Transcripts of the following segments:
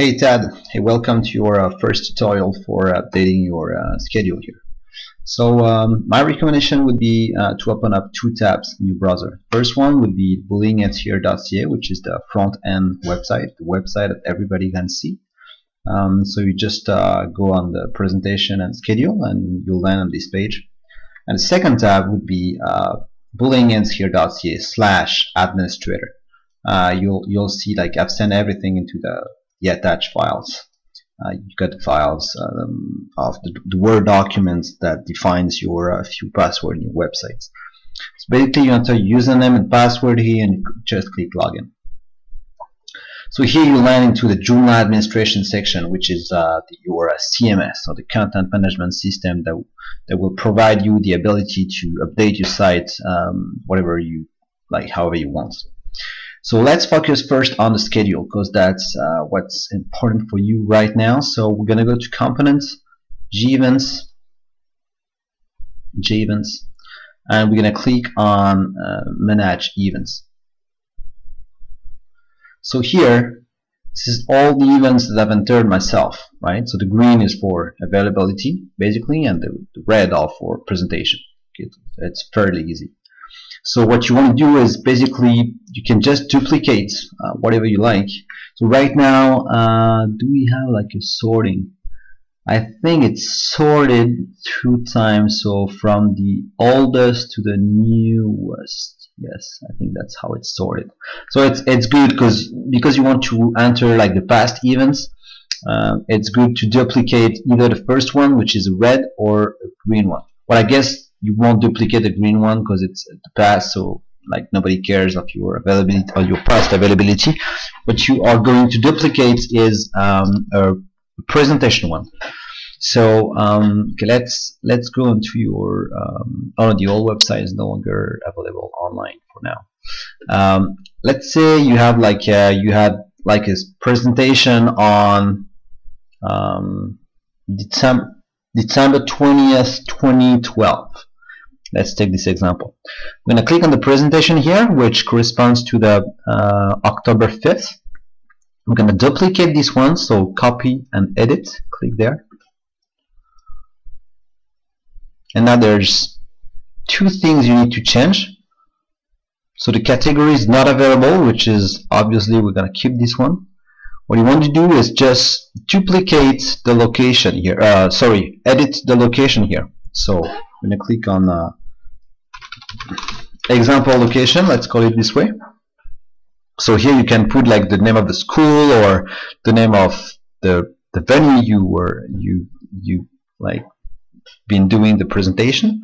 Hey Tad, hey welcome to your uh, first tutorial for updating your uh, schedule here. So um, my recommendation would be uh, to open up two tabs in your browser. First one would be bullyingandsphere.ca which is the front end website, the website that everybody can see. Um, so you just uh, go on the presentation and schedule and you'll land on this page. And the second tab would be uh, bullyingandsphere.ca slash administrator. Uh, you'll you'll see like I've sent everything into the the attached files. Uh, you got the files um, of the, the, Word documents that defines your uh, few password in your websites. So basically you enter username and password here and just click login. So here you land into the Joomla administration section which is uh, the, your uh, CMS or the content management system that, that will provide you the ability to update your site um, whatever you like however you want. So let's focus first on the schedule because that's uh, what's important for you right now. So we're gonna go to components, jEvents, jEvents, and we're gonna click on uh, manage events. So here, this is all the events that I've entered myself, right? So the green is for availability, basically, and the, the red are for presentation. Okay, it's fairly easy. So what you want to do is basically you can just duplicate uh, whatever you like. So right now, uh, do we have like a sorting? I think it's sorted through time, so from the oldest to the newest. Yes, I think that's how it's sorted. So it's it's good because because you want to enter like the past events. Uh, it's good to duplicate either the first one, which is a red, or a green one. Well, I guess you won't duplicate the green one because it's the past so like nobody cares of your availability or your past availability. What you are going to duplicate is um, a presentation one. So um, okay, let's let's go into your um, oh the old website is no longer available online for now. Um, let's say you have like a, uh, you had like a presentation on um, December December 20th 2012 Let's take this example. I'm going to click on the presentation here, which corresponds to the uh, October 5th. I'm going to duplicate this one, so copy and edit. Click there. And now there's two things you need to change. So the category is not available, which is obviously we're going to keep this one. What you want to do is just duplicate the location here. Uh, sorry, edit the location here. So I'm going to click on uh, example location let's call it this way. So here you can put like the name of the school or the name of the the venue you were you you like been doing the presentation.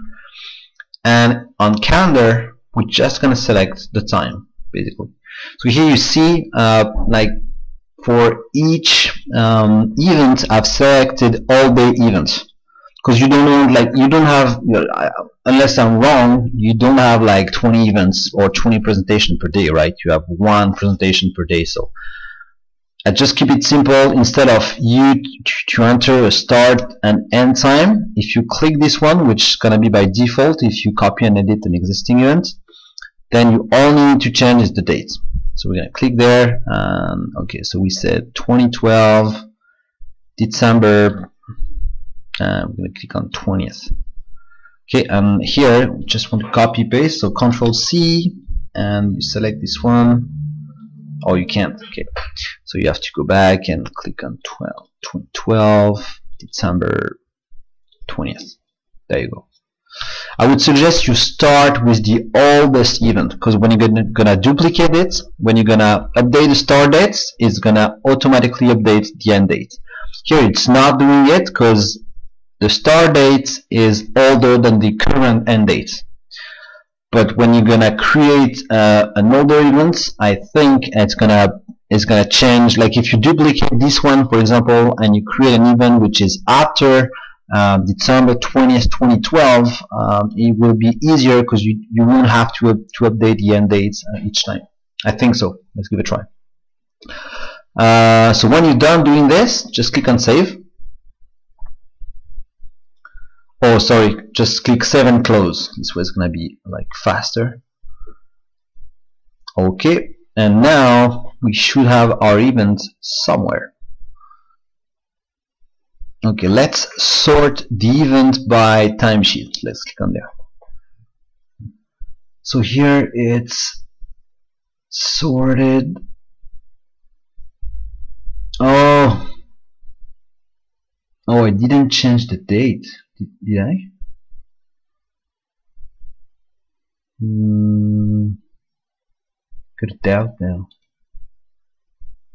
And on calendar we're just gonna select the time basically. So here you see uh, like for each um, event I've selected all day events because you don't know like you don't have unless I'm wrong you don't have like 20 events or 20 presentation per day right? You have one presentation per day so. I just keep it simple instead of you to enter a start and end time if you click this one which is gonna be by default if you copy and edit an existing event then you only need to change is the date. So we're gonna click there and okay so we said 2012 December I'm going to click on 20th okay and here just want to copy paste so control C and you select this one. Oh you can't okay. So you have to go back and click on 12 2012 December 20th there you go. I would suggest you start with the oldest event because when you're gonna, gonna duplicate it when you're gonna update the start date it's gonna automatically update the end date. Here it's not doing it because the start date is older than the current end date but when you're gonna create uh, an older event I think it's gonna it's gonna change. Like if you duplicate this one for example and you create an event which is after uh, December 20th 2012 um, it will be easier because you, you won't have to, to update the end dates uh, each time. I think so. Let's give it a try. Uh, so when you're done doing this just click on save oh sorry just click 7 close this way it's gonna be like faster okay and now we should have our event somewhere Okay, let's sort the event by timesheet. Let's click on there. So here it's sorted. Oh, oh, I didn't change the date. Did, did I? Hmm. Could doubt now.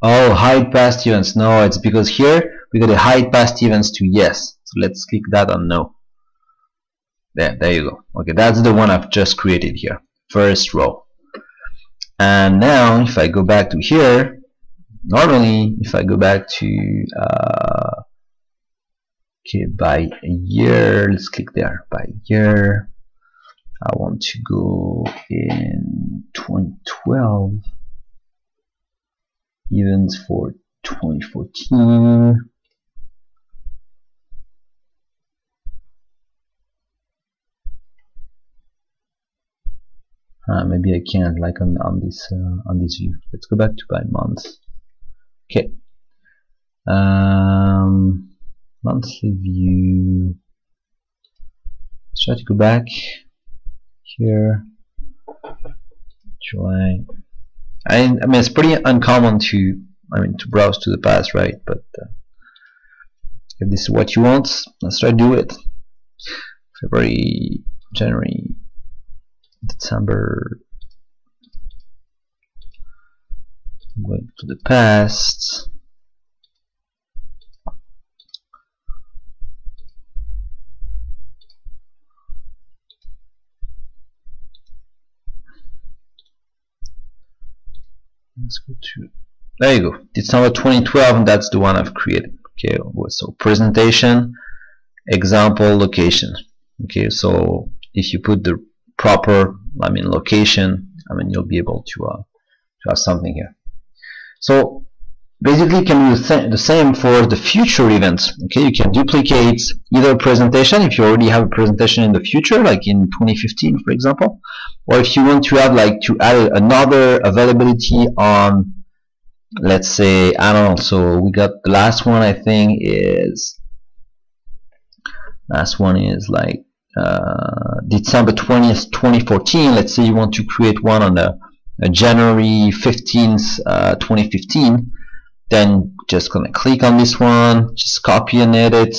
Oh, hide past events. No, it's because here we got to hide past events to yes. So let's click that on no. There, there you go. Okay, that's the one I've just created here. First row. And now, if I go back to here, normally, if I go back to uh, okay by year, let's click there. By year. I want to go in 2012 events for 2014 uh, maybe I can't like on, on this uh, on this view. Let's go back to by month. Okay. Um, monthly view let's try to go back here try I, I mean, it's pretty uncommon to, I mean, to browse to the past, right? But uh, if this is what you want, let's try to do it. February, January, December. Going to the past. Let's go to there you go. December 2012 and that's the one I've created. Okay so presentation example location. Okay so if you put the proper I mean location I mean you'll be able to uh, to have something here. So basically you can do the same for the future events. Okay you can duplicate either presentation if you already have a presentation in the future like in 2015 for example or if you want to have like to add another availability on let's say I don't know so we got the last one I think is last one is like uh, December 20th 2014 let's say you want to create one on the uh, January 15th uh, 2015 then just gonna click on this one just copy and edit.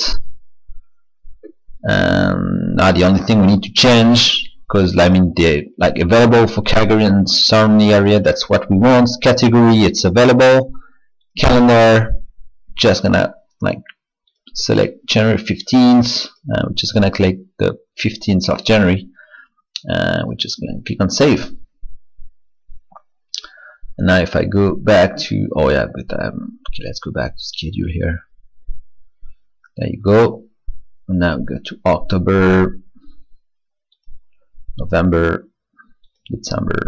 Um, now the only thing we need to change because I mean they like available for Calgary and surrounding area that's what we want. Category it's available. Calendar just gonna like select January 15th uh, we're just gonna click the 15th of January uh, we're just gonna click on save. And now if I go back to oh yeah but um, okay let's go back to schedule here. There you go. Now go to October November December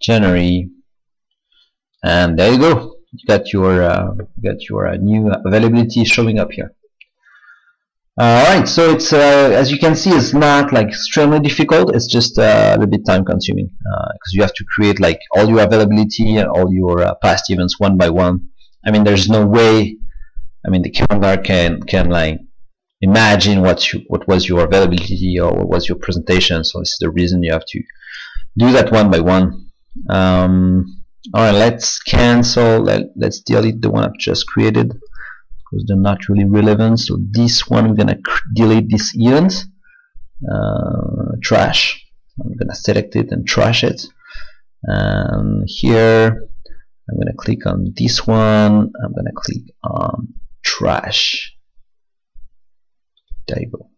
January and there you go you got your uh, you got your uh, new availability showing up here Alright, so it's uh, as you can see, it's not like extremely difficult. It's just uh, a little bit time consuming because uh, you have to create like all your availability and all your uh, past events one by one. I mean, there's no way. I mean, the calendar can can like imagine what you, what was your availability or what was your presentation. So this is the reason you have to do that one by one. Um, all right, let's cancel. Let, let's delete the one I've just created because they're not really relevant so this one we're gonna delete this event uh, trash I'm gonna select it and trash it and here I'm gonna click on this one I'm gonna click on trash go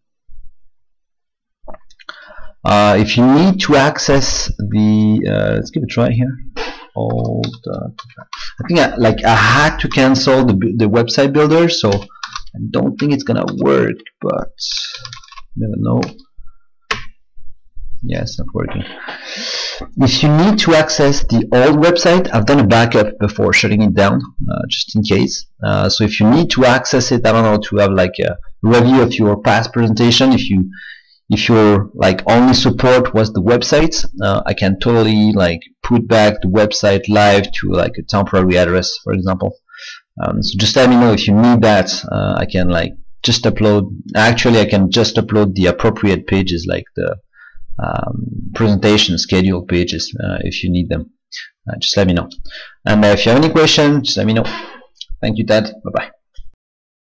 uh, if you need to access the uh, let's give it a try here. Hold uh, I think I, like I had to cancel the, the website builder so I don't think it's gonna work but never know. Yeah it's not working. If you need to access the old website I've done a backup before shutting it down uh, just in case. Uh, so if you need to access it I don't know to have like a review of your past presentation. If you if your like only support was the website uh, I can totally like put back the website live to like a temporary address for example. Um, so just let me know if you need that. Uh, I can like just upload actually I can just upload the appropriate pages like the um, presentation schedule pages uh, if you need them. Uh, just let me know. And uh, if you have any questions just let me know. Thank you Ted. Bye bye